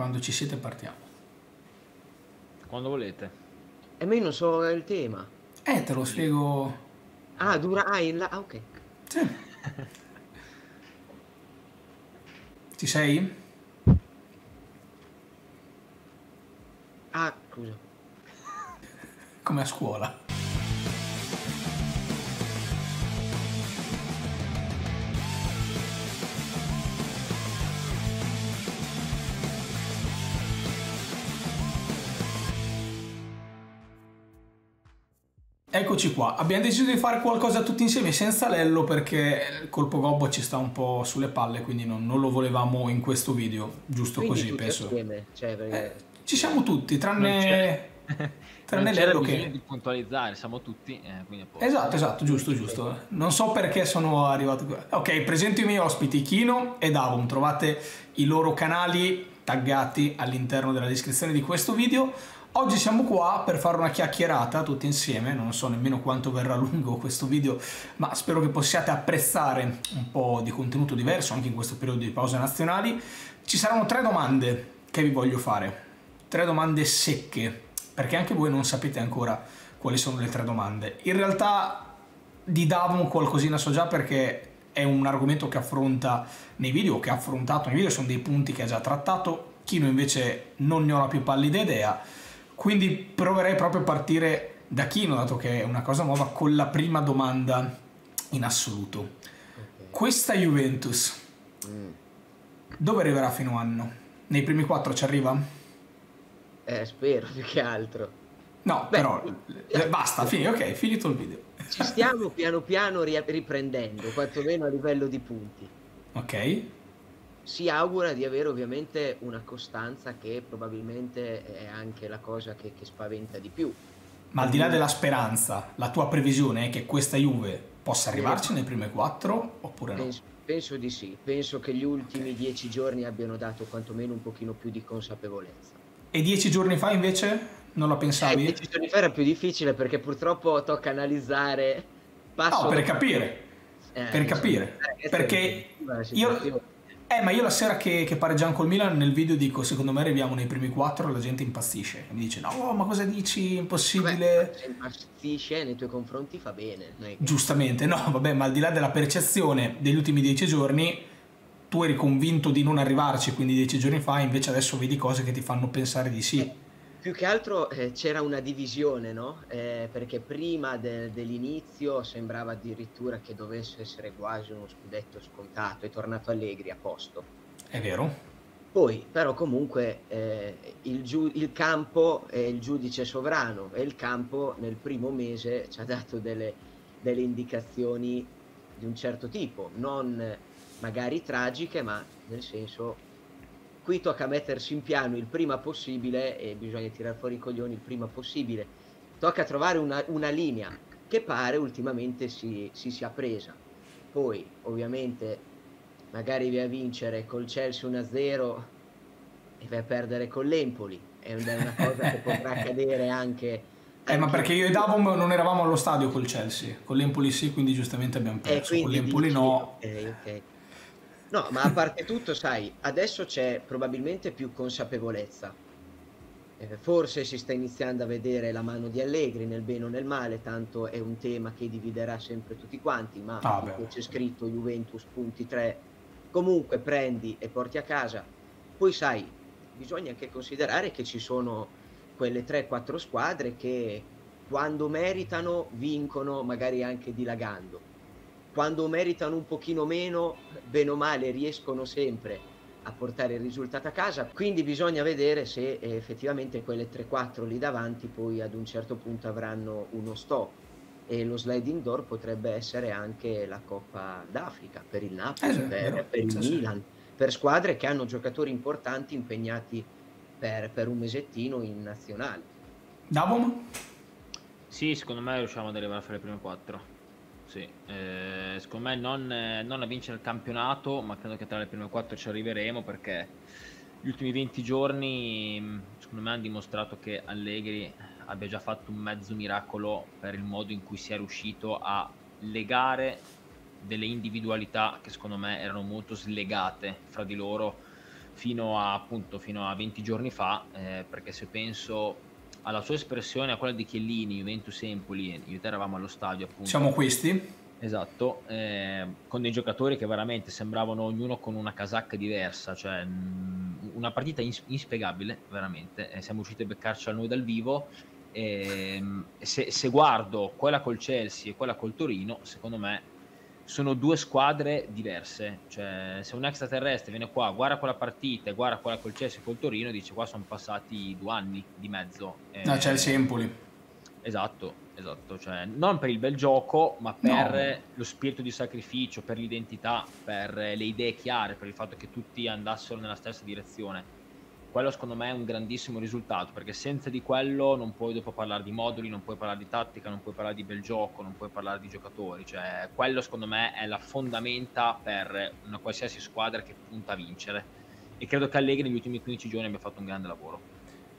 Quando ci siete partiamo. Quando volete. E me non so il tema. Eh, te lo spiego. Ah, dura... Ah, in là... Ah, ok. Sì. Ci sei? Ah, scusa. Come a scuola. Eccoci qua, abbiamo deciso di fare qualcosa tutti insieme senza Lello perché il colpo gobbo ci sta un po' sulle palle, quindi non, non lo volevamo in questo video, giusto Quindi così tutti penso. assieme, cioè, perché... Eh, ci siamo tutti, tranne, tranne Lello bisogno che... di puntualizzare, siamo tutti, eh, quindi. Esatto, esatto, giusto, giusto. Non so perché sono arrivato qui. Ok, presento i miei ospiti, Kino e Davum. Trovate i loro canali taggati all'interno della descrizione di questo video. Oggi siamo qua per fare una chiacchierata tutti insieme, non so nemmeno quanto verrà lungo questo video, ma spero che possiate apprezzare un po' di contenuto diverso anche in questo periodo di pause nazionali. Ci saranno tre domande che vi voglio fare, tre domande secche, perché anche voi non sapete ancora quali sono le tre domande. In realtà di Davon qualcosina so già perché è un argomento che affronta nei video, che ha affrontato nei video, sono dei punti che ha già trattato. Kino invece non ne ho la più pallida idea, quindi proverei proprio a partire da Kino, dato che è una cosa nuova, con la prima domanda in assoluto. ok. Questa Juventus Mm. dove arriverà fino a anno? Nei primi quattro ci arriva? Eh, spero, più che altro. No, Beh, però eh, basta, fini, ok, finito il video. Ci stiamo piano piano ri- riprendendo, quantomeno a livello di punti. Ok, Si augura di avere ovviamente una costanza che probabilmente è anche la cosa che, che spaventa di più. ma al di là della speranza, la tua previsione è che questa Juve possa arrivarci nei primi quattro oppure no? Penso, penso di sì, penso che gli ultimi dieci giorni abbiano dato quantomeno un pochino più di consapevolezza. E dieci giorni fa invece non la Eh, pensavi? dieci giorni fa era più difficile perché purtroppo tocca analizzare passo No, per capire. Eh, per capire. eh, Perché io. Eh, ma io la sera che, che pareggiamo col Milan nel video dico secondo me arriviamo nei primi quattro la gente impazzisce. E mi dice no ma cosa dici? Impossibile. Vabbè, se impazzisce nei tuoi confronti fa bene. che- giustamente no vabbè ma al di là della percezione degli ultimi dieci giorni tu eri convinto di non arrivarci quindi dieci giorni fa invece adesso vedi cose che ti fanno pensare di sì. Eh, Più che altro eh, c'era una divisione, no? Eh, perché prima de- dell'inizio sembrava addirittura che dovesse essere quasi uno scudetto scontato, è tornato Allegri a posto. è vero Poi, però, comunque eh, il, giu- il campo è il giudice sovrano e il campo nel primo mese ci ha dato delle, delle indicazioni di un certo tipo, non magari tragiche, ma nel senso qui tocca mettersi in piano il prima possibile e bisogna tirare fuori i coglioni il prima possibile. Tocca trovare una, una linea che pare ultimamente si, si sia presa. Poi, ovviamente, magari vai a vincere col Chelsea 1-0 e vai a perdere con l'Empoli. È una cosa che potrà accadere anche... eh, ma perché io e Davum non eravamo allo stadio col Chelsea con l'Empoli sì quindi giustamente abbiamo Eh, perso con quindi l'Empoli no ok, ok. No, ma a parte tutto, sai, adesso c'è probabilmente più consapevolezza. Eh, forse si sta iniziando a vedere la mano di Allegri nel bene o nel male, tanto è un tema che dividerà sempre tutti quanti, ma Ah, c'è scritto Juventus punti 3, comunque prendi e porti a casa. Poi sai, bisogna anche considerare che ci sono quelle 3-4 squadre che quando meritano vincono, magari anche dilagando quando meritano un pochino meno, bene o male riescono sempre a portare il risultato a casa, quindi bisogna vedere se eh, effettivamente quelle 3-4 lì davanti poi ad un certo punto avranno uno stop e lo sliding door potrebbe essere anche la Coppa d'Africa per il Napoli, Eh per, vero. per il Sì. Milan, per squadre che hanno giocatori importanti impegnati per, per un mesettino in nazionale. Davum? Sì, secondo me riusciamo ad arrivare a fare le prime quattro. Sì, eh, secondo me non, eh, non a vincere il campionato, ma credo che tra le prime quattro ci arriveremo perché gli ultimi 20 giorni, mh, secondo me, hanno dimostrato che Allegri abbia già fatto un mezzo miracolo per il modo in cui si è riuscito a legare delle individualità che secondo me erano molto slegate fra di loro fino a, appunto, fino a 20 giorni fa, eh, perché se penso alla sua espressione, a quella di Chiellini, Juventus Empoli, io te eravamo allo stadio appunto. Siamo questi? Esatto, eh, con dei giocatori che veramente sembravano ognuno con una casacca diversa, cioè mh, una partita ins- inspiegabile, veramente. Eh, siamo riusciti a beccarci a noi dal vivo. E, se, se guardo quella col Chelsea e quella col Torino, secondo me sono due squadre diverse. Cioè, se un extraterrestre viene qua, guarda quella partita e guarda quella col Chelsea e col Torino, dice qua sono passati due anni di mezzo. No, c'è il Sempoli. Esatto, esatto. Cioè, non per il bel gioco, ma per no. lo spirito di sacrificio, per l'identità, per le idee chiare, per il fatto che tutti andassero nella stessa direzione quello secondo me è un grandissimo risultato perché senza di quello non puoi dopo parlare di moduli, non puoi parlare di tattica, non puoi parlare di bel gioco, non puoi parlare di giocatori, cioè quello secondo me è la fondamenta per una qualsiasi squadra che punta a vincere e credo che Allegri negli ultimi 15 giorni abbia fatto un grande lavoro.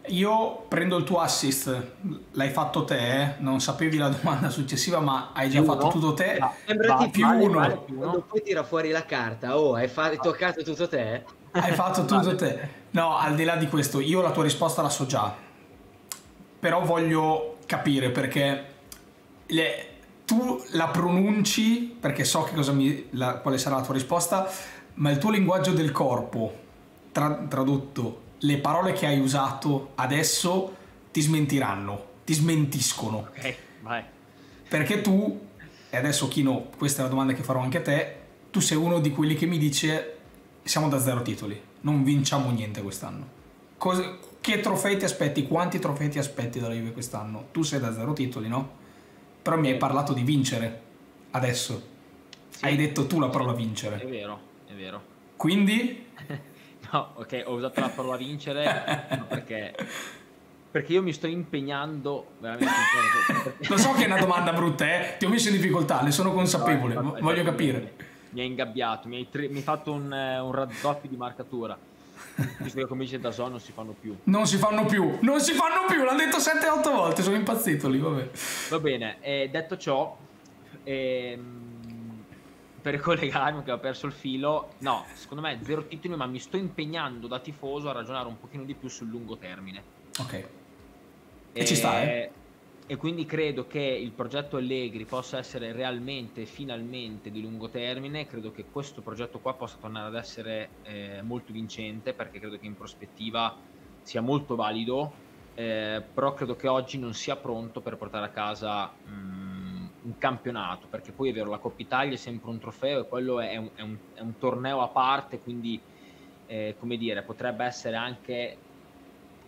Io prendo il tuo assist, l'hai fatto te, eh? non sapevi la domanda successiva, ma hai già fatto tutto te. No, Sembrati più vale, uno. Vale, più Quando poi tira fuori la carta, oh, hai, fa- hai toccato tutto te? Hai fatto tutto te. No, al di là di questo, io la tua risposta la so già, però voglio capire perché le, tu la pronunci, perché so che cosa mi, la, quale sarà la tua risposta, ma il tuo linguaggio del corpo, tra, tradotto, le parole che hai usato adesso ti smentiranno, ti smentiscono. Ok, vai. Perché tu, e adesso Kino, questa è la domanda che farò anche a te, tu sei uno di quelli che mi dice siamo da zero titoli non vinciamo niente quest'anno. Cosa, che trofei ti aspetti? Quanti trofei ti aspetti dalla Juve quest'anno? Tu sei da zero titoli, no? Però mi hai parlato di vincere adesso. Sì. Hai detto tu la parola vincere. È vero, è vero. Quindi? no, ok, ho usato la parola vincere perché perché io mi sto impegnando veramente. Lo so che è una domanda brutta, eh? ti ho messo in difficoltà, ne sono consapevole, no, voglio capire mi hai ingabbiato, mi hai, tre, mi hai fatto un, eh, un raddoppio di marcatura. Visto che dice da Zone non si fanno più. Non si fanno più, non si fanno più, l'hanno detto 7-8 volte, sono impazzito lì, vabbè. Va bene, eh, detto ciò, ehm, per collegarmi che ho perso il filo, no, secondo me zero titoli, ma mi sto impegnando da tifoso a ragionare un pochino di più sul lungo termine. Ok. E, e ci sta, eh? E quindi credo che il progetto Allegri possa essere realmente, finalmente di lungo termine, credo che questo progetto qua possa tornare ad essere eh, molto vincente perché credo che in prospettiva sia molto valido, eh, però credo che oggi non sia pronto per portare a casa mh, mm, un campionato, perché poi è vero, la Coppa Italia è sempre un trofeo e quello è un, è un, è un torneo a parte, quindi eh, come dire, potrebbe essere anche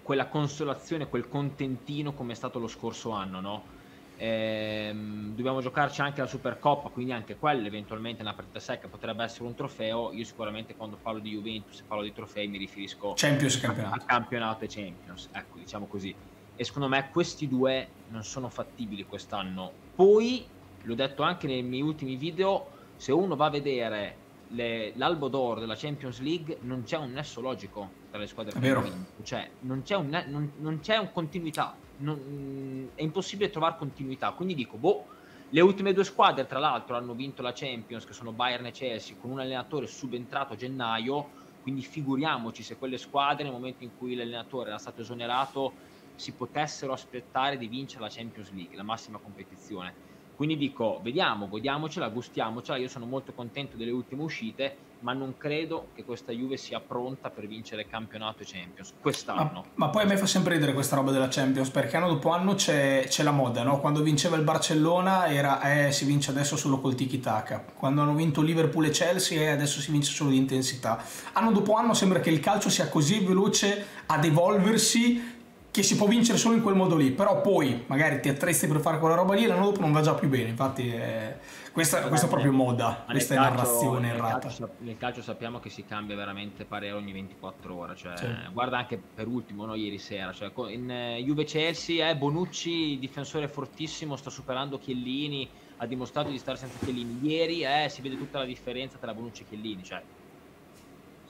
quella consolazione, quel contentino come è stato lo scorso anno, no? Ehm, dobbiamo giocarci anche la Supercoppa, quindi anche quella eventualmente una partita secca potrebbe essere un trofeo. Io sicuramente quando parlo di Juventus e parlo di trofei mi riferisco Champions campionato. a campionato e Champions, ecco, diciamo così. E secondo me questi due non sono fattibili quest'anno. Poi, l'ho detto anche nei miei ultimi video, se uno va a vedere le, l'albo d'oro della Champions League non c'è un nesso logico tra le squadre vinto, cioè non c'è un, non, non c'è un continuità, non, è impossibile trovare continuità, quindi dico, boh, le ultime due squadre tra l'altro hanno vinto la Champions, che sono Bayern e Chelsea, con un allenatore subentrato a gennaio, quindi figuriamoci se quelle squadre nel momento in cui l'allenatore era stato esonerato si potessero aspettare di vincere la Champions League, la massima competizione. Quindi dico, vediamo, godiamocela, gustiamocela. Io sono molto contento delle ultime uscite, ma non credo che questa Juve sia pronta per vincere campionato e Champions quest'anno. Ma, ma poi a me fa sempre ridere questa roba della Champions, perché anno dopo anno c'è, c'è la moda, no? Quando vinceva il Barcellona era, eh, si vince adesso solo col tiki-taka. Quando hanno vinto Liverpool e Chelsea, eh, adesso si vince solo di intensità. Anno dopo anno sembra che il calcio sia così veloce ad evolversi che si può vincere solo in quel modo lì, però poi magari ti attrezzi per fare quella roba lì e l'anno dopo non va già più bene, infatti è... questa, questa, è proprio moda, questa calcio, è narrazione nel errata. Calcio, nel calcio sappiamo che si cambia veramente parere ogni 24 ore, cioè, sì. guarda anche per ultimo no, ieri sera, cioè, in uh, Juve Chelsea eh, Bonucci, difensore fortissimo, sta superando Chiellini, ha dimostrato di stare senza Chiellini, ieri eh, si vede tutta la differenza tra Bonucci e Chiellini, cioè,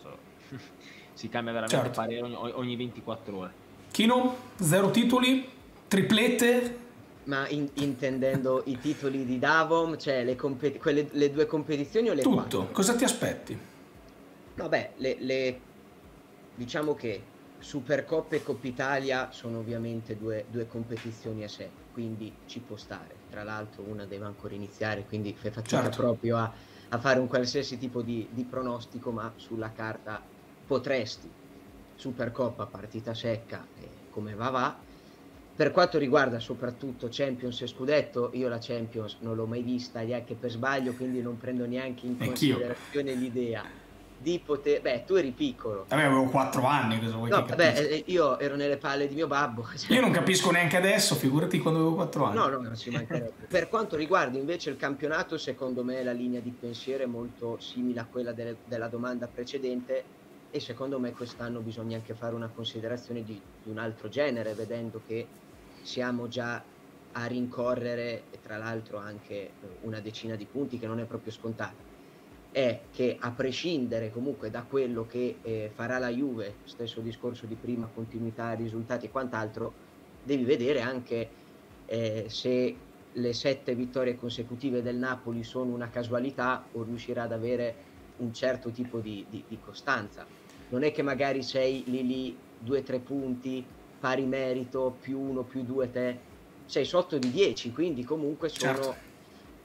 so, si cambia veramente certo. parere ogni, ogni 24 ore. Kino, zero titoli, triplete. Ma in, intendendo i titoli di Davom, cioè le, compet- quelle, le due competizioni o le Tutto, quattro? cosa ti aspetti? Vabbè, le, le, diciamo che Supercoppa e Coppa Italia sono ovviamente due, due, competizioni a sé, quindi ci può stare. Tra l'altro una deve ancora iniziare, quindi fai fatica certo. proprio a, a, fare un qualsiasi tipo di, di, pronostico, ma sulla carta potresti. Supercoppa, partita secca, eh, come va va. Per quanto riguarda soprattutto Champions e Scudetto, io la Champions non l'ho mai vista neanche per sbaglio, quindi non prendo neanche in considerazione l'idea di poter... Beh, tu eri piccolo. Vabbè, avevo 4 anni, cosa vuoi no, vabbè, eh, io ero nelle palle di mio babbo. Cioè... Io non capisco neanche adesso, figurati quando avevo 4 anni. No, no, non ci mancherebbe. per quanto riguarda invece il campionato, secondo me la linea di pensiero è molto simile a quella delle, della domanda precedente e secondo me quest'anno bisogna anche fare una considerazione di, di un altro genere, vedendo che siamo già a rincorrere, tra l'altro anche una decina di punti che non è proprio scontata è che a prescindere comunque da quello che eh, farà la Juve, stesso discorso di prima, continuità, risultati e quant'altro, devi vedere anche eh, se le sette vittorie consecutive del Napoli sono una casualità o riuscirà ad avere un certo tipo di, di, di costanza. Non è che magari sei lì lì due o tre punti, pari merito, più uno, più due te, sei sotto di dieci, quindi comunque sono... Certo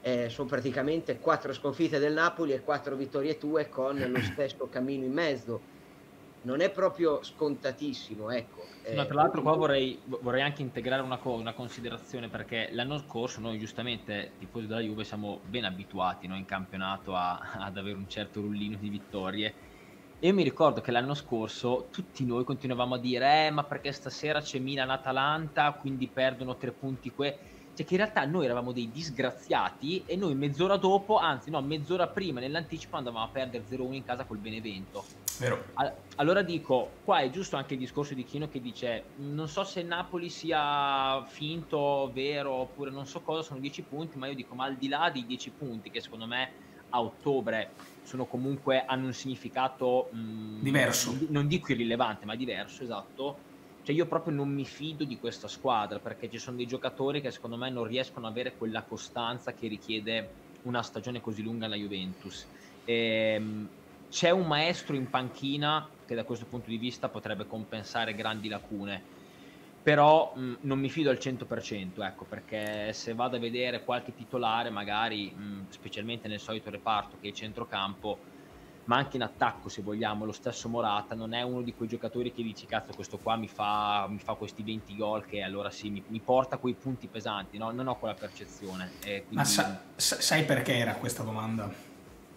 eh, sono praticamente quattro sconfitte del Napoli e quattro vittorie tue con lo stesso cammino in mezzo. Non è proprio scontatissimo, ecco. Eh, no, tra l'altro qua vorrei, vorrei anche integrare una, co- una, considerazione perché l'anno scorso noi giustamente, tifosi della Juve, siamo ben abituati no, in campionato a, ad avere un certo rullino di vittorie. Io mi ricordo che l'anno scorso tutti noi continuavamo a dire eh, ma perché stasera c'è Milan-Atalanta, quindi perdono tre punti que cioè che in realtà noi eravamo dei disgraziati e noi mezz'ora dopo, anzi no, mezz'ora prima nell'anticipo andavamo a perdere 0-1 in casa col Benevento. Vero. allora dico, qua è giusto anche il discorso di Chino che dice non so se Napoli sia finto, vero, oppure non so cosa, sono 10 punti, ma io dico, ma al di là dei 10 punti che secondo me a ottobre sono comunque, hanno un significato mh, mm, diverso. Non dico irrilevante, ma diverso, esatto cioè io proprio non mi fido di questa squadra perché ci sono dei giocatori che secondo me non riescono ad avere quella costanza che richiede una stagione così lunga alla Juventus. Ehm, c'è un maestro in panchina che da questo punto di vista potrebbe compensare grandi lacune però mh, non mi fido al 100%, ecco, perché se vado a vedere qualche titolare, magari mh, specialmente nel solito reparto che è il centrocampo, ma anche in attacco se vogliamo, lo stesso Morata non è uno di quei giocatori che dici cazzo questo qua mi fa, mi fa questi 20 gol che allora sì mi, mi porta quei punti pesanti, no? non ho quella percezione. Quindi... Ma sa, sai perché era questa domanda?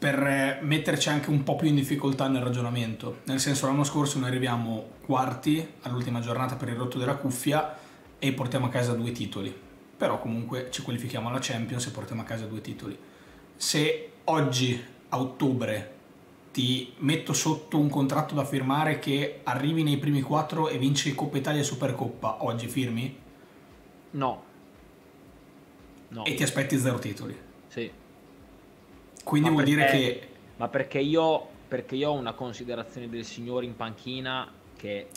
Per eh, metterci anche un po' più in difficoltà nel ragionamento, nel senso l'anno scorso noi arriviamo quarti all'ultima giornata per il rotto della cuffia e portiamo a casa due titoli, però comunque ci qualifichiamo alla Champions e portiamo a casa due titoli. Se oggi a ottobre ti metto sotto un contratto da firmare che arrivi nei primi quattro e vinci Coppa Italia e Supercoppa, oggi firmi? No. no. E ti aspetti zero titoli? Quindi ma vuol perché, dire che... Ma perché io, perché io ho una considerazione del signore in panchina che...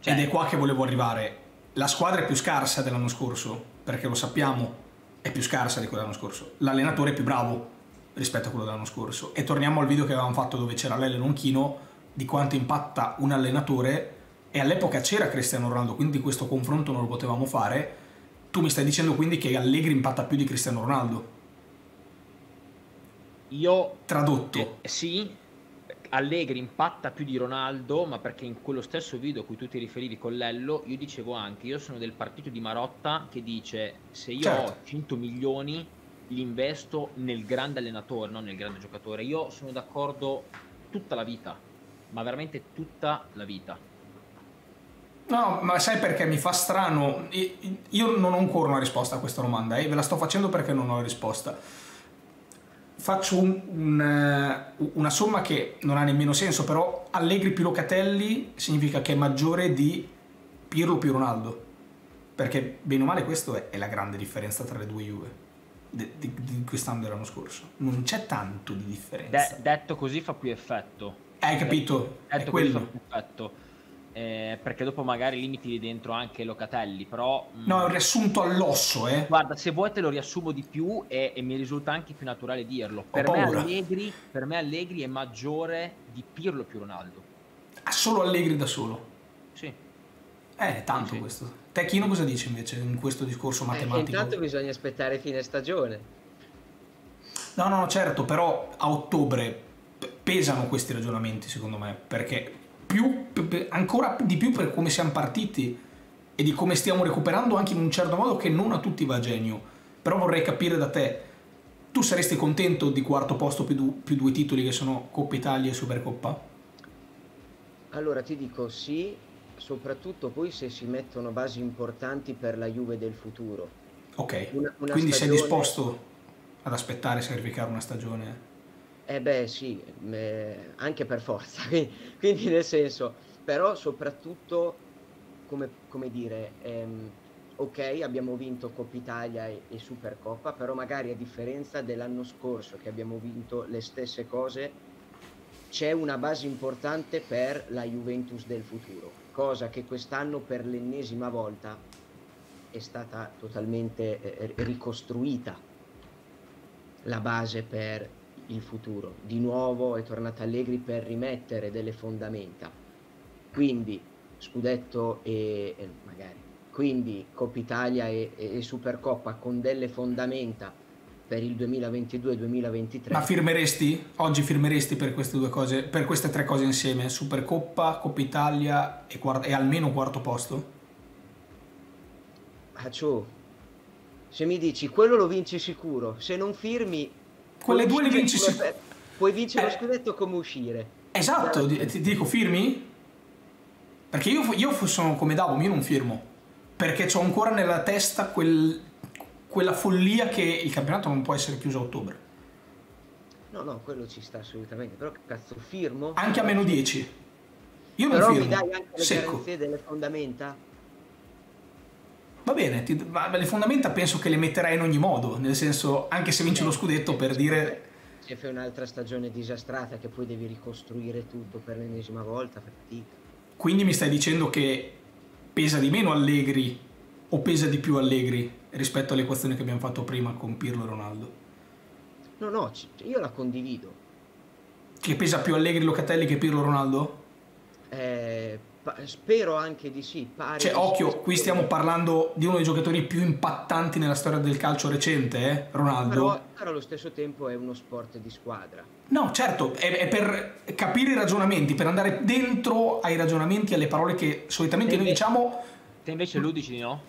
Cioè... Ed è qua che volevo arrivare. La squadra è più scarsa dell'anno scorso, perché lo sappiamo, è più scarsa di quell'anno scorso. L'allenatore è più bravo, rispetto a quello dell'anno scorso. E torniamo al video che avevamo fatto dove c'era Lelle Lonchino di quanto impatta un allenatore e all'epoca c'era Cristiano Ronaldo, quindi questo confronto non lo potevamo fare. Tu mi stai dicendo quindi che Allegri impatta più di Cristiano Ronaldo? Io tradotto. Eh, sì, Allegri impatta più di Ronaldo, ma perché in quello stesso video a cui tu ti riferivi con Lello, io dicevo anche, io sono del partito di Marotta che dice se io certo. ho 100 milioni li investo nel grande allenatore, non nel grande giocatore. Io sono d'accordo tutta la vita, ma veramente tutta la vita. No, ma sai perché mi fa strano? Io non ho ancora una risposta a questa domanda e eh? ve la sto facendo perché non ho la risposta. Faccio un, un, eh, una somma che non ha nemmeno senso, però Allegri più Locatelli significa che è maggiore di Pirlo più Ronaldo. Perché bene o male questa è, è la grande differenza tra le due Juve di, di, di quest'anno dell'anno scorso. Non c'è tanto di differenza. De- detto così fa più effetto. Hai capito? Detto è quello. Fa più effetto. Eh, perché dopo magari limiti lì dentro anche Locatelli, però... Mh, no, è un riassunto all'osso, eh. Guarda, se vuoi te lo riassumo di più e, e mi risulta anche più naturale dirlo. Per me, Allegri, per me, Allegri, è maggiore di Pirlo più Ronaldo. solo Allegri da solo? Sì. Eh, tanto sì. questo. Te Chino cosa dici invece in questo discorso eh, matematico? Eh, intanto bisogna aspettare fine stagione. No, no, certo, però a ottobre pesano questi ragionamenti secondo me, perché più, ancora di più per come siamo partiti e di come stiamo recuperando anche in un certo modo che non a tutti va a genio. Però vorrei capire da te, tu saresti contento di quarto posto più, du- più due titoli che sono Coppa Italia e Supercoppa? Allora ti dico sì, soprattutto poi se si mettono basi importanti per la Juve del futuro. Ok, una, una quindi stagione... sei disposto ad aspettare sacrificare una stagione? Eh beh sì, eh, anche per forza, quindi nel senso, però soprattutto come, come dire, ehm, ok abbiamo vinto Coppa Italia e, e Supercoppa, però magari a differenza dell'anno scorso che abbiamo vinto le stesse cose, c'è una base importante per la Juventus del futuro, cosa che quest'anno per l'ennesima volta è stata totalmente eh, ricostruita la base per il futuro. Di nuovo è tornata Allegri per rimettere delle fondamenta. Quindi scudetto e, e magari quindi Coppa Italia e, e, Supercoppa con delle fondamenta per il 2022-2023. Ma firmeresti? Oggi firmeresti per queste due cose, per queste tre cose insieme? Supercoppa, Coppa Italia e, e almeno quarto posto? Accio, se mi dici quello lo vinci sicuro, se non firmi... Quelle due le vinci sicuro. Puoi vincere eh, lo scudetto come uscire. Esatto, ti, ti dico firmi? Perché io, io sono come Davo, io non firmo. Perché ho ancora nella testa quel, quella follia che il campionato non può essere chiuso a ottobre. No, no, quello ci sta assolutamente. Però cazzo, firmo. Anche a meno 10. Io non Però firmo. mi dai anche le Secco. delle fondamenta? Va bene, ti, ma le fondamenta penso che le metterai in ogni modo, nel senso, anche se vinci lo scudetto per dire... Se fai un'altra stagione disastrata che poi devi ricostruire tutto per l'ennesima volta, fatica. Quindi mi stai dicendo che pesa di meno Allegri o pesa di più Allegri rispetto all'equazione che abbiamo fatto prima con Pirlo e Ronaldo? No, no, io la condivido. Che pesa più Allegri Locatelli che Pirlo Ronaldo? Eh, spero anche di sì. Pare cioè, occhio, qui stiamo parlando di uno dei giocatori più impattanti nella storia del calcio recente, eh? Ronaldo. Però, però allo stesso tempo è uno sport di squadra. No, certo, è, è, per capire i ragionamenti, per andare dentro ai ragionamenti, alle parole che solitamente te noi invece, diciamo... Te invece lui dici no?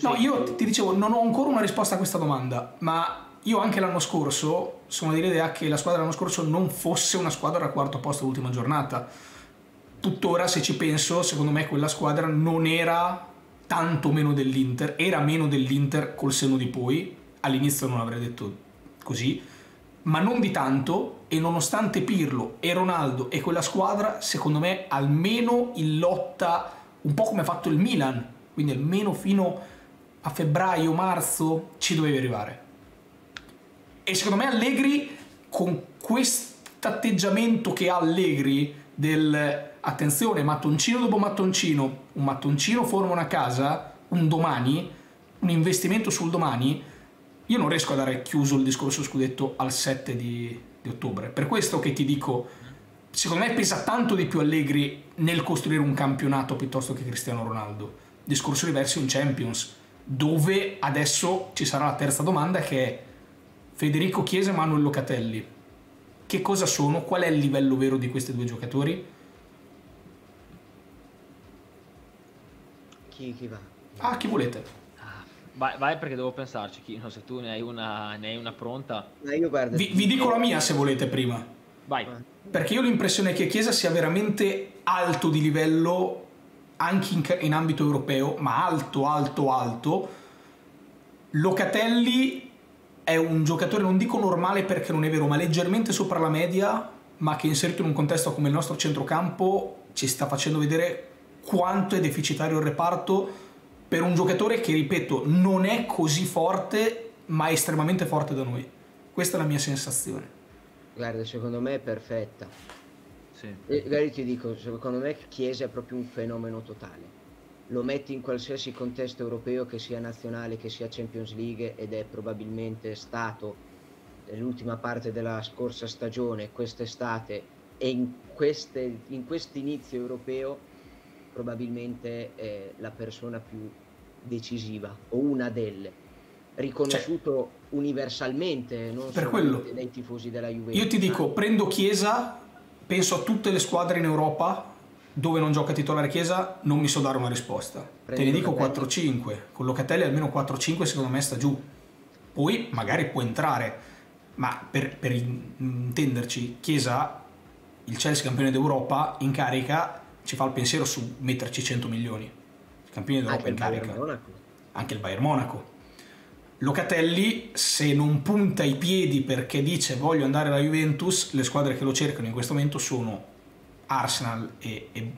no, io ti dicevo, non ho ancora una risposta a questa domanda, ma io anche l'anno scorso sono dell'idea che la squadra l'anno scorso non fosse una squadra al quarto posto l'ultima giornata tuttora se ci penso, secondo me quella squadra non era tanto meno dell'Inter, era meno dell'Inter col seno di poi, all'inizio non avrei detto così, ma non di tanto e nonostante Pirlo e Ronaldo e quella squadra, secondo me almeno in lotta, un po' come ha fatto il Milan, quindi almeno fino a febbraio-marzo ci dovevi arrivare. E secondo me Allegri, con questo atteggiamento che ha Allegri del attenzione, mattoncino dopo mattoncino, un mattoncino forma una casa, un domani, un investimento sul domani, io non riesco a dare chiuso il discorso scudetto al 7 di, di ottobre. Per questo che ti dico, secondo me pesa tanto di più Allegri nel costruire un campionato piuttosto che Cristiano Ronaldo. Discorso diverso in Champions, dove adesso ci sarà la terza domanda che è Federico Chiesa e Manuel Locatelli. Che cosa sono? Qual è il livello vero di questi due giocatori? Chi, chi va? Ah, chi volete. Vai, vai, perché devo pensarci, Chino, se tu ne hai una, ne hai una pronta. Vi, vi, dico la mia se volete prima. Vai. Perché io ho l'impressione che Chiesa sia veramente alto di livello anche in, in ambito europeo, ma alto, alto, alto. Locatelli è un giocatore, non dico normale perché non è vero, ma leggermente sopra la media, ma che inserito in un contesto come il nostro centrocampo ci sta facendo vedere quanto è deficitario il reparto per un giocatore che, ripeto, non è così forte, ma è estremamente forte da noi. Questa è la mia sensazione. Guarda, secondo me è perfetta. Sì. E, magari ti dico, secondo me Chiesa è proprio un fenomeno totale. Lo metti in qualsiasi contesto europeo, che sia nazionale, che sia Champions League, ed è probabilmente stato nell'ultima parte della scorsa stagione, quest'estate, e in, queste, in questo inizio europeo probabilmente è la persona più decisiva o una delle. Riconosciuto cioè, universalmente non per quello. dai tifosi della Juventus. Io ti dico prendo Chiesa penso a tutte le squadre in Europa dove non gioca titolare Chiesa non mi so dare una risposta. Prendo te ne dico 4-5 con Locatelli almeno 4-5 secondo me sta giù. Poi magari può entrare ma per, per intenderci Chiesa il Chelsea campione d'Europa in carica ci fa il pensiero su metterci 100 milioni. Campione d'Europa in carica anche il Bayern Monaco. Locatelli se non punta i piedi perché dice voglio andare alla Juventus le squadre che lo cercano in questo momento sono Arsenal e, e,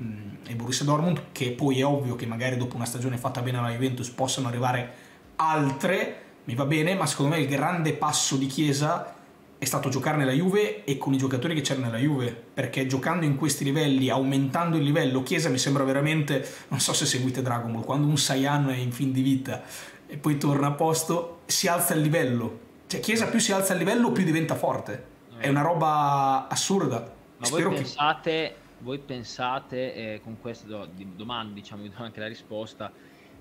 e Borussia Dortmund che poi è ovvio che magari dopo una stagione fatta bene alla Juventus possano arrivare altre mi va bene ma secondo me il grande passo di Chiesa è stato giocare nella Juve e con i giocatori che c'erano nella Juve, perché giocando in questi livelli, aumentando il livello, Chiesa mi sembra veramente, non so se seguite Dragon Ball, quando un Saiyan è in fin di vita e poi torna a posto, si alza il livello. Cioè Chiesa più si alza il livello più diventa forte. È una roba assurda. Ma Spero voi pensate, che... voi pensate eh, con queste do, domande, diciamo, vi do anche la risposta,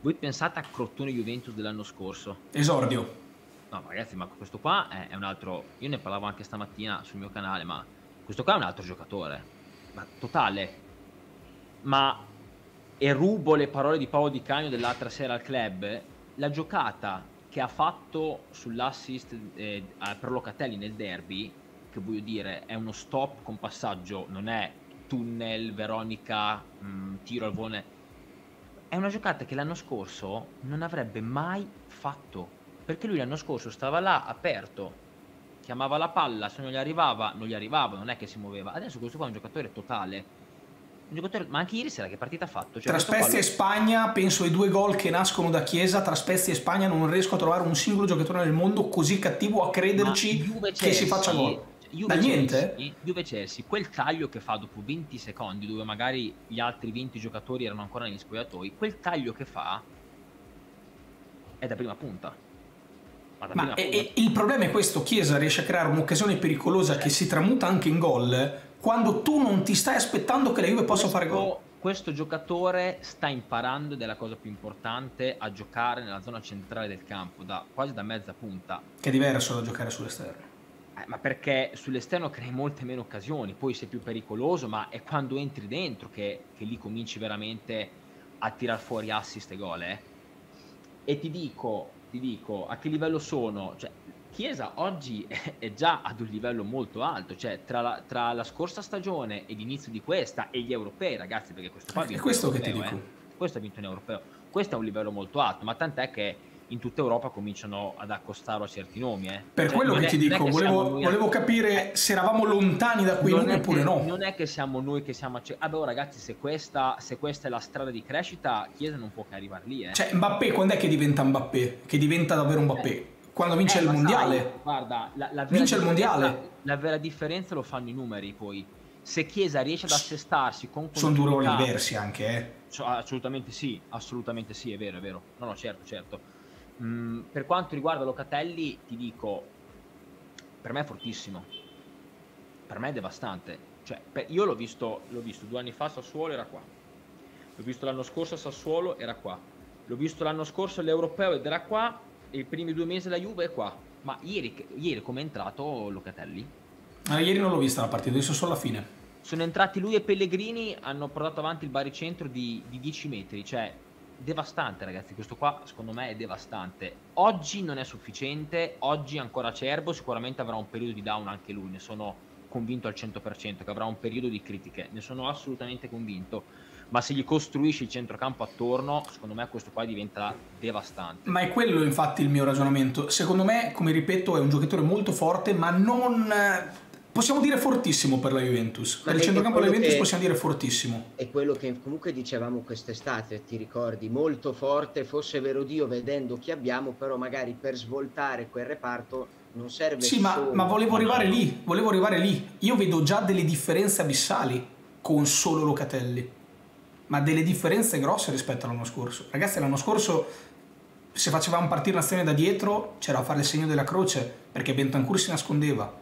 voi pensate a Crotone Juventus dell'anno scorso? Esordio. No, ragazzi, ma questo qua è, è, un altro. Io ne parlavo anche stamattina sul mio canale, ma questo qua è un altro giocatore. Ma totale. Ma. E rubo le parole di Paolo Di Cagno dell'altra sera al club. La giocata che ha fatto sull'assist eh, per Locatelli nel derby, che voglio dire, è uno stop con passaggio, non è tunnel, Veronica, mh, mm, tiro al vone. È una giocata che l'anno scorso non avrebbe mai fatto perché lui l'anno scorso stava là aperto, chiamava la palla, se non gli arrivava, non gli arrivava, non è che si muoveva. Adesso questo qua è un giocatore totale. Un giocatore, ma anche ieri sera che partita ha fatto? Cioè, tra Spezia e Spagna, penso ai due gol che nascono da Chiesa, tra Spezia e Spagna non riesco a trovare un singolo giocatore nel mondo così cattivo a crederci che si faccia gol. Juve da niente? Chelsea, Juve Chelsea, quel taglio che fa dopo 20 secondi, dove magari gli altri 20 giocatori erano ancora negli spogliatoi, quel taglio che fa è da prima punta. Ma e, e il problema è questo, Chiesa riesce a creare un'occasione pericolosa che si tramuta anche in gol quando tu non ti stai aspettando che la Juve possa questo, fare gol. Questo giocatore sta imparando, ed è la cosa più importante, a giocare nella zona centrale del campo, da, quasi da mezza punta. Che è diverso da giocare sull'esterno. Eh, ma perché sull'esterno crei molte meno occasioni, poi sei più pericoloso, ma è quando entri dentro che, che lì cominci veramente a tirar fuori assist e gol. Eh? E ti dico, ti dico a che livello sono. Cioè, Chiesa oggi è già ad un livello molto alto, cioè tra la, tra la scorsa stagione e l'inizio di questa e gli europei, ragazzi, perché questo qua è questo europeo, che ti dico. Eh. Questo ha vinto in europeo. Questo è un livello molto alto, ma tant'è che in tutta Europa cominciano ad accostarlo a certi nomi. Eh. Per cioè, quello che è, ti dico, che volevo, volevo, capire se eravamo lontani da quei nomi oppure no. Non è che siamo noi che siamo... Ah beh, oh, ragazzi, se questa, se questa, è la strada di crescita, Chiesa non può che arrivare lì. Eh. Cioè, Mbappé, quando è che diventa Mbappé? Che diventa davvero Mbappé? Eh. Quando vince eh, il mondiale. Sai, guarda, la, la vince il mondiale. La vera differenza lo fanno i numeri poi. Se Chiesa riesce ad assestarsi con Sono due ruoli diversi anche, eh. Assolutamente sì, assolutamente sì, è vero, è vero. No, no, certo, certo Mm, per quanto riguarda Locatelli, ti dico, per me è fortissimo. Per me è devastante. Cioè, per, io l'ho visto, l'ho visto due anni fa a Sassuolo, era qua. L'ho visto l'anno scorso a Sassuolo, era qua. L'ho visto l'anno scorso all'Europeo ed era qua. E i primi due mesi la Juve è qua. Ma ieri, ieri come è entrato Locatelli? Ah, ieri non l'ho vista la partita, adesso solo alla fine. Sono entrati lui e Pellegrini, hanno portato avanti il baricentro di, di 10 metri. Cioè, devastante ragazzi, questo qua secondo me è devastante. Oggi non è sufficiente, oggi ancora acerbo, sicuramente avrà un periodo di down anche lui, ne sono convinto al 100% che avrà un periodo di critiche, ne sono assolutamente convinto. Ma se gli costruisci il centrocampo attorno, secondo me questo qua diventa devastante. Ma è quello infatti il mio ragionamento. Secondo me, come ripeto, è un giocatore molto forte, ma non Possiamo dire fortissimo per la Juventus. Per il centrocampo della Juventus che, possiamo dire fortissimo. È quello che comunque dicevamo quest'estate, ti ricordi? Molto forte, fosse vero Dio vedendo chi abbiamo, però magari per svoltare quel reparto non serve Sì, ma, ma volevo arrivare lì, volevo arrivare lì. Io vedo già delle differenze abissali con solo Locatelli. Ma delle differenze grosse rispetto all'anno scorso. Ragazzi, l'anno scorso se facevamo partire l'azione da dietro c'era a fare il segno della croce perché Bentancur si nascondeva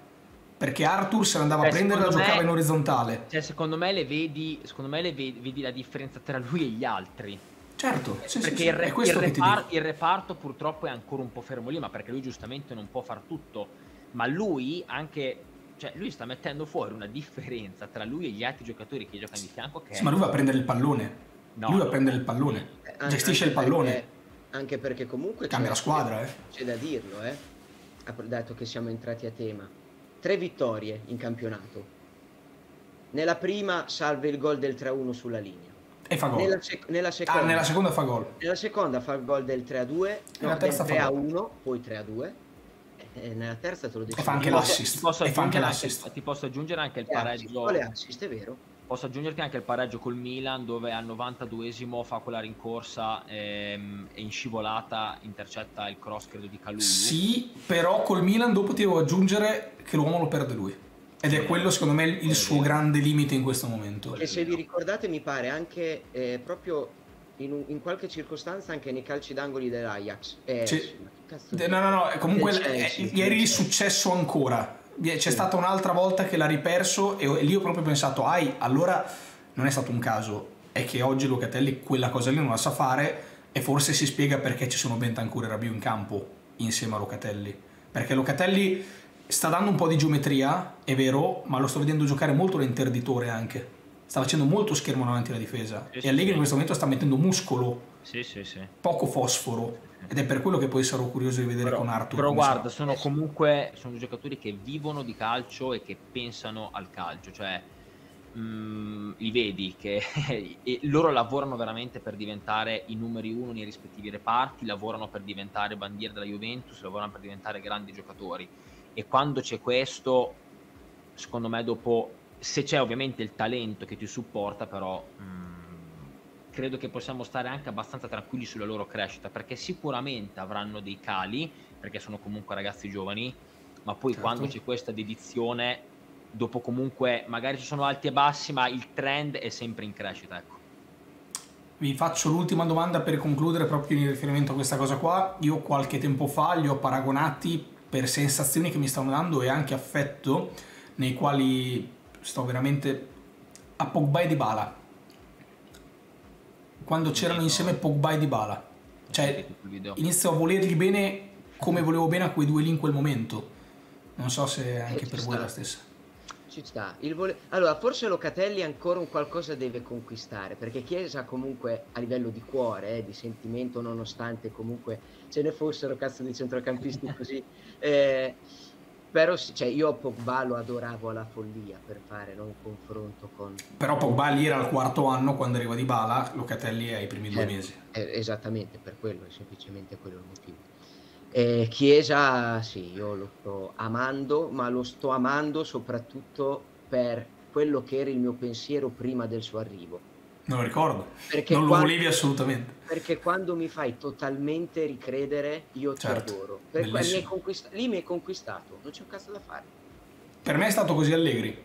perché Arthur se l'andava Cioè, a prendere e la giocava me- in orizzontale. Cioè, secondo me le vedi, secondo me le vedi, vedi la differenza tra lui e gli altri. Certo, sì, sì, perché sì, il, re- il repar- il reparto purtroppo è ancora un po' fermo lì, ma perché lui giustamente non può far tutto. Ma lui anche, cioè lui sta mettendo fuori una differenza tra lui e gli altri giocatori che giocano di fianco che Sì, è- ma lui va a prendere il pallone. No, lui va a prendere il pallone. Eh, anche- Gestisce il pallone. perché- anche perché comunque Cambia la squadra, eh. C'è da dirlo, eh. Dato che siamo entrati a tema. Tre vittorie in campionato. Nella prima salva il gol del 3-1 sulla linea. E fa gol. Nella, sec- nella seconda, Ah, nella seconda fa gol. nella seconda fa il gol del 3-2, Nella no, del terza fa 3-1, poi 3-2. E nella terza te lo decido. fa anche Ti posso- l'assist. ti posso E fa anche aggiungere anche- l'assist. ti posso aggiungere anche il Le assist, pareggio. assist, è vero. Posso aggiungerti anche il pareggio col Milan dove al 92esimo fa quella rincorsa ehm, e in scivolata intercetta il cross credo di Calulu. Sì, però col Milan dopo ti devo aggiungere che l'uomo lo perde lui. Ed è quello secondo me il suo grande limite in questo momento. E se vi ricordate mi pare anche eh, proprio in, un- in qualche circostanza anche nei calci d'angoli dell'Ajax. Eh, Eh, No, no, no, comunque eh, Chelsea, ieri è successo ancora. C'è Sì. stata un'altra volta che l'ha riperso e e lì ho proprio pensato, ai, allora non è stato un caso, è che oggi Locatelli quella cosa lì non la sa fare e forse si spiega perché ci sono Bentancur e Rabiot in campo insieme a Locatelli. Perché Locatelli sta dando un po' di geometria, è vero, ma lo sto vedendo giocare molto da interditore anche. Sta facendo molto schermo davanti alla difesa. Sì, e Allegri sì. in questo momento sta mettendo muscolo, Sì, sì, sì. poco fosforo. Ed è per quello che poi sarò curioso di vedere Però, con Arthur. però guarda, sono comunque sono giocatori che vivono di calcio e che pensano al calcio, cioè mm, li vedi che e loro lavorano veramente per diventare i numeri uno nei rispettivi reparti, lavorano per diventare bandiere della Juventus, lavorano per diventare grandi giocatori e quando c'è questo, secondo me dopo, se c'è ovviamente il talento che ti supporta, però mm, credo che possiamo stare anche abbastanza tranquilli sulla loro crescita, perché sicuramente avranno dei cali, perché sono comunque ragazzi giovani, ma poi Certo. quando c'è questa dedizione, dopo comunque magari ci sono alti e bassi, ma il trend è sempre in crescita, ecco. Vi faccio l'ultima domanda per concludere proprio in riferimento a questa cosa qua. Io qualche tempo fa li ho paragonati per sensazioni che mi stanno dando e anche affetto nei quali sto veramente a Pogba e Dybala. Quando c'erano insieme Pogba e Dybala. Cioè, inizio a volerli bene come volevo bene a quei due lì in quel momento. Non so se anche ci per voi è la stessa. Ci sta. Il vole- Allora, forse Locatelli ancora un qualcosa deve conquistare, perché Chiesa comunque a livello di cuore, eh, di sentimento, nonostante comunque ce ne fossero cazzo di centrocampisti così. eh, però cioè, io Pogba lo adoravo alla follia per fare no, un confronto con... Però Pogba lì era al quarto anno quando arriva Dybala, Locatelli è ai primi due Certo. mesi. Eh, esattamente per quello, è semplicemente quello il motivo. Eh, Chiesa, sì, io lo sto amando, ma lo sto amando soprattutto per quello che era il mio pensiero prima del suo arrivo. Me lo ricordo. Perché non lo quando- volevi assolutamente. Perché quando mi fai totalmente ricredere, io Certo, ti adoro. Per que- mi conquista- lì mi hai conquistato, non c'è un cazzo da fare. Per me è stato così Allegri.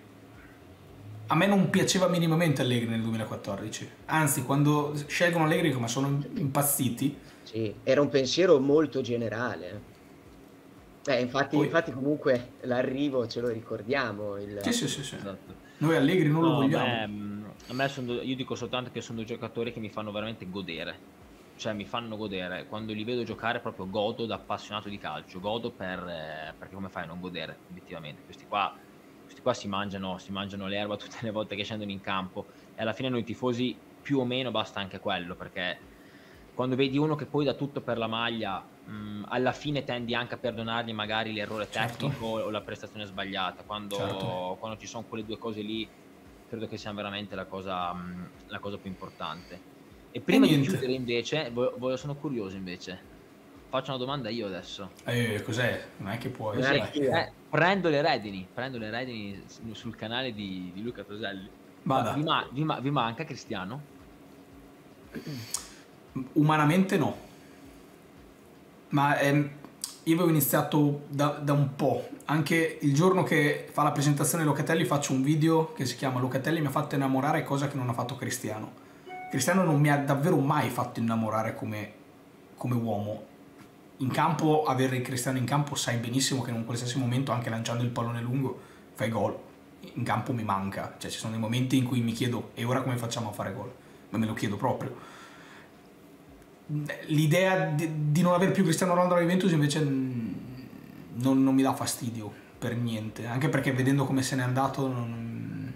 A me non piaceva minimamente Allegri nel 2014. Anzi, quando scelgono Allegri come sono impazziti, Sì, era un pensiero molto generale. Eh, infatti, Poi- infatti comunque l'arrivo ce lo ricordiamo. Il... sì, sì, sì, sì. Esatto. Noi Allegri non lo No, a vogliamo. me, mm, a me sono, io dico soltanto che sono due giocatori che mi fanno veramente godere. Cioè, mi fanno godere. Quando li vedo giocare, proprio godo da appassionato di calcio. Godo per, eh, perché come fai a non godere, obiettivamente. Questi qua, questi qua si, mangiano, si mangiano l'erba tutte le volte che scendono in campo. E alla fine, noi tifosi, più o meno basta anche quello. Perché quando vedi uno che poi dà tutto per la maglia, mh, alla fine tendi anche a perdonargli magari l'errore Certo. tecnico o la prestazione sbagliata. Quando, Certo. quando ci sono quelle due cose lì, credo che sia veramente la cosa, la cosa più importante. E prima di niente. chiudere, invece, vo- voglio- sono curioso invece. Faccio una domanda io adesso. Eh, cos'è? Non è che puoi. Che- Eh, prendo le redini, prendo le redini sul canale di, di Luca Toselli. Vi, ma- vi ma- vi manca Cristiano? Umanamente no. Ma ehm, io avevo iniziato da, da un po'. Anche il giorno che fa la presentazione Locatelli faccio un video che si chiama Locatelli mi ha fatto innamorare, cosa che non ha fatto Cristiano. Cristiano non mi ha davvero mai fatto innamorare come, come uomo. In campo, avere Cristiano in campo sai benissimo che in un qualsiasi momento, anche lanciando il pallone lungo, fai gol, in campo mi manca, cioè ci sono dei momenti in cui mi chiedo e ora come facciamo a fare gol? Ma me lo chiedo proprio. L'idea di, di non avere più Cristiano Ronaldo alla Juventus invece non, non, mi dà fastidio per niente, anche perché vedendo come se n'è andato non,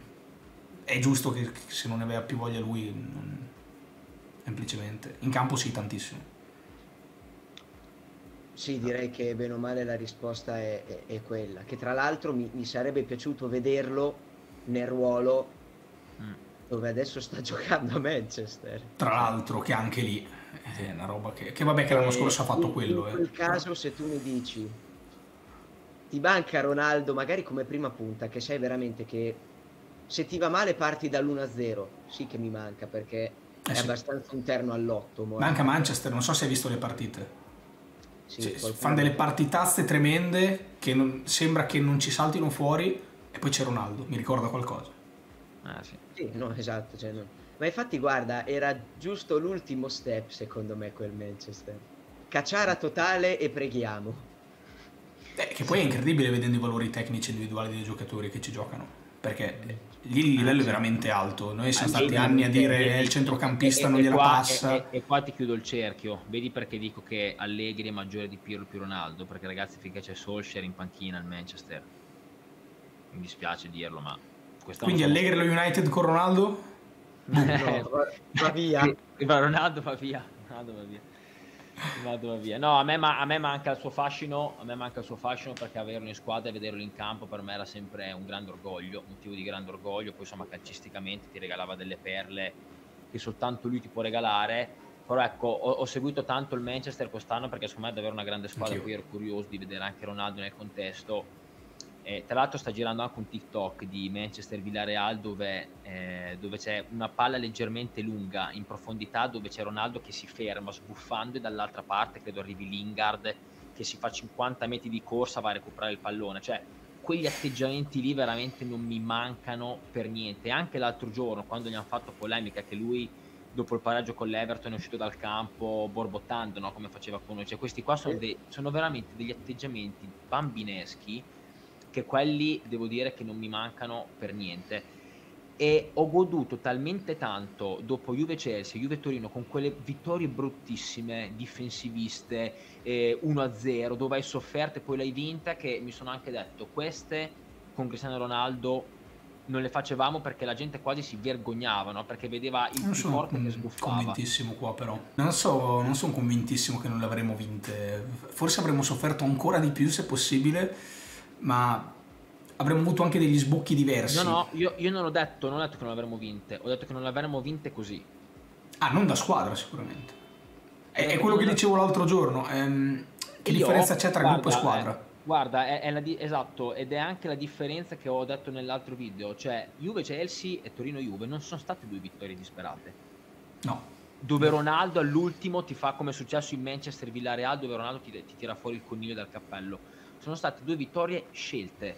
è giusto che, che, se non ne aveva più voglia lui, non, semplicemente. In campo sì, tantissimo. Sì, direi che bene o male la risposta è, è, è quella, che tra l'altro mi, mi, sarebbe piaciuto vederlo nel ruolo mm. dove adesso sta giocando a Manchester. Tra l'altro che anche lì è una roba che, che vabbè che l'anno scorso ha fatto quello. In quel eh. caso se tu mi dici ti manca Ronaldo magari come prima punta, che sai veramente che se ti va male parti dall'1-0, sì che mi manca perché eh è sì. abbastanza interno all'otto. Manca Manchester, non so se hai visto le partite. Sì, cioè, fanno delle partitazze tremende che non, sembra che non ci saltino fuori e poi c'è Ronaldo, mi ricorda qualcosa. Ah, sì. sì no, esatto. Cioè, no. Ma infatti, guarda, era giusto l'ultimo step, secondo me, quel Manchester. Cacciara totale e preghiamo. Eh, che poi è incredibile vedendo i valori tecnici individuali dei giocatori che ci giocano, perché lì il livello è veramente alto. Noi siamo stati anni a dire è il centrocampista e, non gliela qua, passa. E, e, qua ti chiudo il cerchio. Vedi perché dico che Allegri è maggiore di Pirlo più Ronaldo? Perché ragazzi, finché c'è Solskjaer in panchina al Manchester, mi dispiace dirlo, ma Quindi Allegri lo United con Ronaldo? No, va, va via. Ronaldo va via. Ronaldo va via. Vado via. No, a me, a me, manca il suo fascino, a me manca il suo fascino perché averlo in squadra e vederlo in campo per me era sempre un grande orgoglio, motivo di grande orgoglio, poi insomma calcisticamente ti regalava delle perle che soltanto lui ti può regalare, però ecco, ho, ho seguito tanto il Manchester quest'anno perché secondo me è davvero una grande squadra, Anch'io. poi ero curioso di vedere anche Ronaldo nel contesto eh, tra l'altro sta girando anche un TikTok di Manchester Villarreal dove, eh, dove, c'è una palla leggermente lunga in profondità dove c'è Ronaldo che si ferma sbuffando e dall'altra parte credo arrivi Lingard che si fa 50 metri di corsa va a recuperare il pallone. Cioè quegli atteggiamenti lì veramente non mi mancano per niente. Anche l'altro giorno quando gli hanno fatto polemica che lui dopo il pareggio con l'Everton è uscito dal campo borbottando no? come faceva con noi. Cioè questi qua sono, dei, sono veramente degli atteggiamenti bambineschi che quelli devo dire che non mi mancano per niente e ho goduto talmente tanto dopo Juve Chelsea, Juve Torino con quelle vittorie bruttissime, difensiviste, eh, 1-0, dove hai sofferto e poi l'hai vinta, che mi sono anche detto queste con Cristiano Ronaldo non le facevamo perché la gente quasi si vergognava, no? perché vedeva il non più forte che sbuffava. convintissimo qua però. Non so, non sono convintissimo che non le avremmo vinte. Forse avremmo sofferto ancora di più se possibile ma avremmo avuto anche degli sbocchi diversi. No, no, io, io non ho detto, non ho detto che non avremmo vinte, ho detto che non le avremmo vinte così. Ah, non da squadra sicuramente. È, è quello che dicevo l'altro giorno. Ehm, che io, differenza c'è tra guarda, gruppo e squadra? Eh, guarda, è, è di- esatto, ed è anche la differenza che ho detto nell'altro video. Cioè, Juve-Chelsea e Torino-Juve non sono state due vittorie disperate. No. Dove Ronaldo all'ultimo ti fa come è successo in Manchester Villarreal, dove Ronaldo ti, ti tira fuori il coniglio dal cappello sono state due vittorie scelte,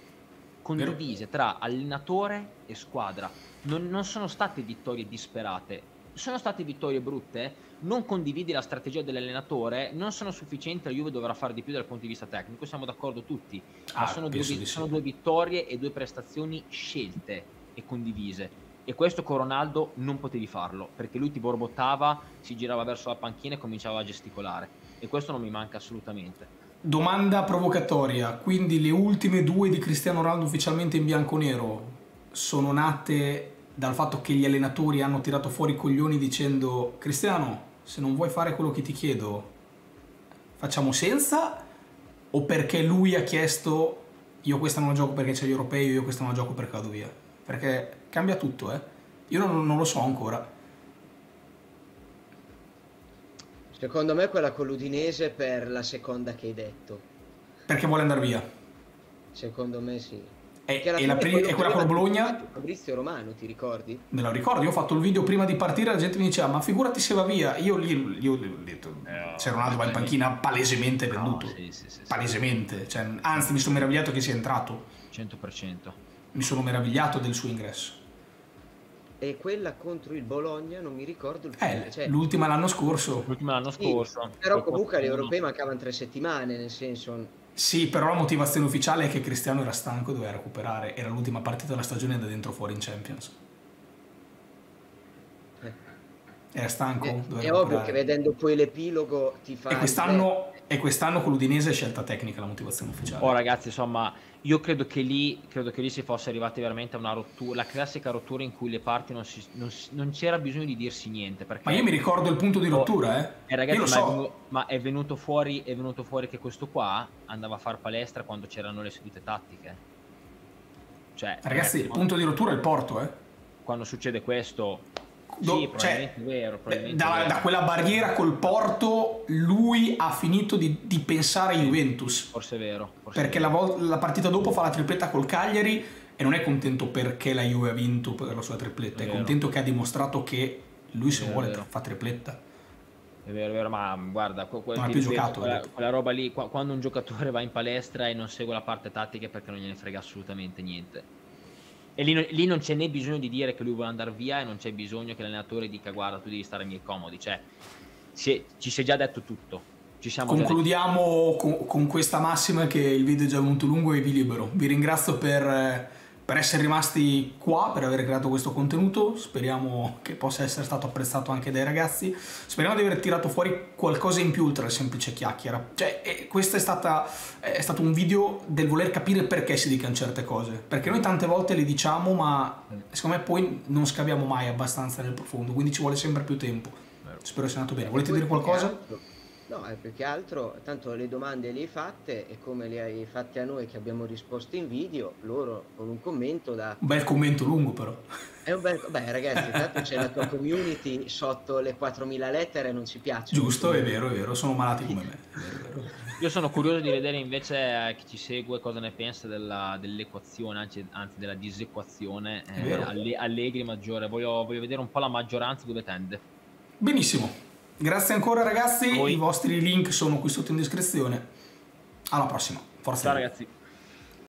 condivise tra allenatore e squadra. Non, non sono state vittorie disperate, sono state vittorie brutte, non condividi la strategia dell'allenatore, non sono sufficienti, la Juve dovrà fare di più dal punto di vista tecnico, siamo d'accordo tutti, ah, ma sono, due, sono due, vittorie e due prestazioni scelte e condivise. E questo con Ronaldo non potevi farlo, perché lui ti borbottava, si girava verso la panchina e cominciava a gesticolare. E questo non mi manca assolutamente. Domanda provocatoria, quindi le ultime due di Cristiano Ronaldo ufficialmente in bianco-nero sono nate dal fatto che gli allenatori hanno tirato fuori i coglioni dicendo Cristiano, se non vuoi fare quello che ti chiedo, facciamo senza? O perché lui ha chiesto io questa non la gioco perché c'è gli europei, io questa non la gioco perché vado via? Perché cambia tutto, eh? Io non, non lo so ancora. Secondo me quella con l'Udinese per la seconda che hai detto. Perché vuole andare via? Secondo me sì. E, e, la pri- e quella con Bologna? Fabrizio Romano, ti ricordi? Me lo ricordo, io ho fatto il video prima di partire, la gente mi diceva ma figurati se va via. Io lì io, ho detto, eh, se Ronaldo va in panchina palesemente venduto. No, sì, sì, sì, palesemente. Cioè, anzi mi sono meravigliato che sia entrato. 100%. Mi sono meravigliato del suo ingresso e quella contro il Bologna non mi ricordo il eh, cioè, l'ultima l'anno scorso l'ultima l'anno scorso sì, però comunque agli europei mancavano tre settimane nel senso Sì, però la motivazione ufficiale è che Cristiano era stanco e doveva recuperare. Era l'ultima partita della stagione da dentro fuori in Champions. Era stanco? È, è ovvio che vedendo poi l'epilogo ti fa... E quest'anno, e quest'anno con l'Udinese è scelta tecnica la motivazione ufficiale. Oh ragazzi, insomma, io credo che lì, credo che lì si fosse arrivati veramente a una rottura, la classica rottura in cui le parti non, si, non, non c'era bisogno di dirsi niente. ma io mi ricordo il punto di oh, rottura, eh. eh ragazzi, io lo ma, so. è venuto, ma è venuto, fuori, è venuto fuori che questo qua andava a far palestra quando c'erano le sedute tattiche. Cioè, ragazzi, il punto di rottura è il porto, eh. Quando succede questo, Do, sì, cioè, vero, da, vero. da, quella barriera col Porto lui ha finito di, di pensare a Juventus. Forse è vero. Forse perché è vero. La, la, partita dopo fa la tripletta col Cagliari e non è contento perché la Juve ha vinto per la sua tripletta, è, è contento che ha dimostrato che lui se vuole fa tripletta. È vero, è vero, ma guarda, non ha più giocato, quella, quella, roba lì, quando un giocatore va in palestra e non segue la parte tattica perché non gliene frega assolutamente niente e lì, lì, non c'è né bisogno di dire che lui vuole andare via e non c'è bisogno che l'allenatore dica guarda tu devi stare ai miei comodi. Cioè, si, ci si è già detto tutto. Concludiamo con, con, questa massima che il video è già venuto lungo e vi libero. Vi ringrazio per per essere rimasti qua, per aver creato questo contenuto. Speriamo che possa essere stato apprezzato anche dai ragazzi. Speriamo di aver tirato fuori qualcosa in più oltre la semplice chiacchiera. Cioè, questo è, stata, è stato un video del voler capire perché si dicano certe cose. Perché noi tante volte le diciamo, ma secondo me poi non scaviamo mai abbastanza nel profondo, quindi ci vuole sempre più tempo. Spero sia andato bene. Volete dire qualcosa? No, è più che altro, tanto le domande le hai fatte e come le hai fatte a noi che abbiamo risposto in video, loro con un commento da... Un bel commento lungo però. È un bel... Beh ragazzi, tanto c'è la tua community sotto le 4.000 lettere non ci piace. Giusto, è vero, è vero, sono malati come me. Io sono curioso di vedere invece eh, chi ci segue cosa ne pensa della, dell'equazione, anzi, anzi, della disequazione. Eh, Allegri maggiore, voglio, voglio vedere un po' la maggioranza dove tende. Benissimo. Grazie ancora ragazzi, Poi. i vostri link sono qui sotto in descrizione. Alla prossima. Forza. Ciao ragazzi.